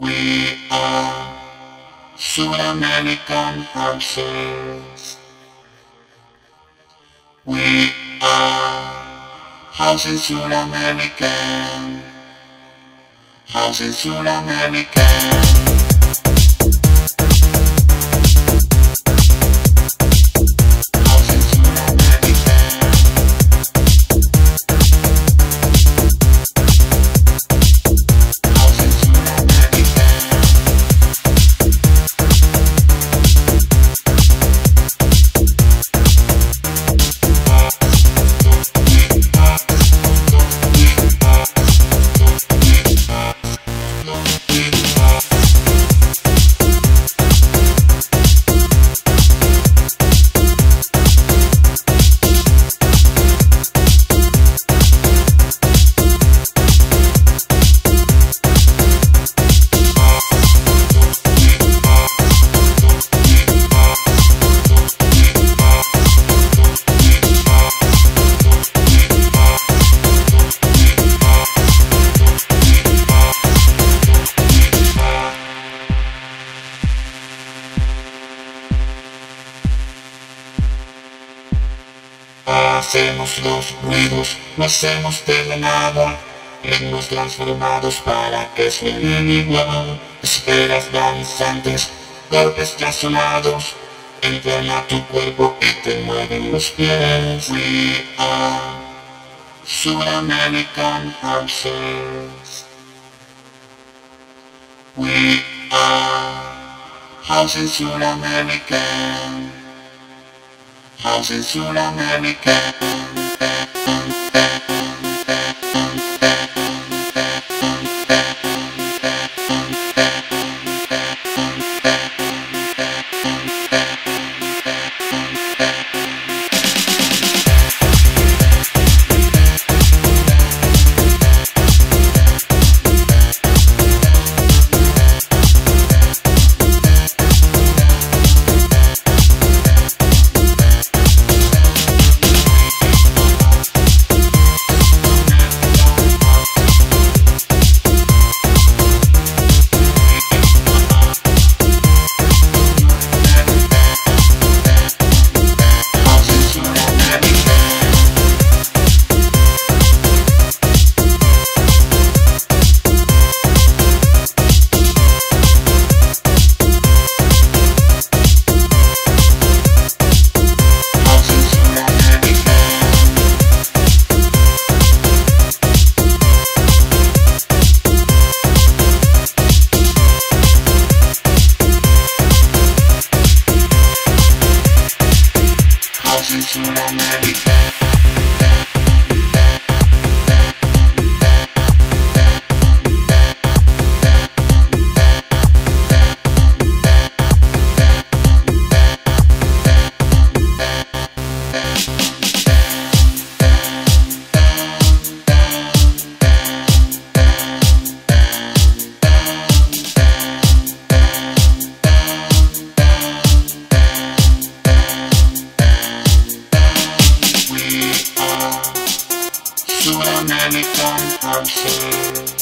We are Sud-American houses. We are houses Sud-American. Houses Sud-American. Hacemos los ruidos, no hacemos de nada, hemos transformados para que suenen igual. Esferas danzantes, golpes trazonados, entran a tu cuerpo y te mueven los pies. We are Sud-American houses. We are houses Sud-American. hace America. Thank you. many fun I've seen.